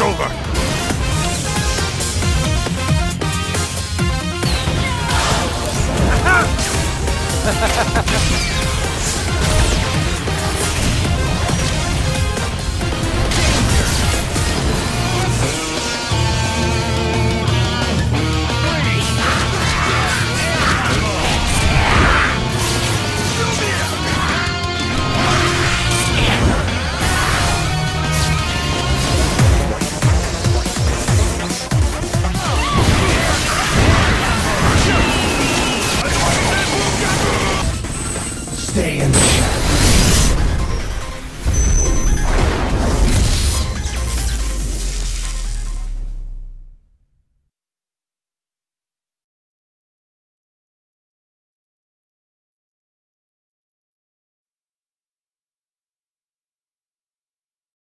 It's over. Ha in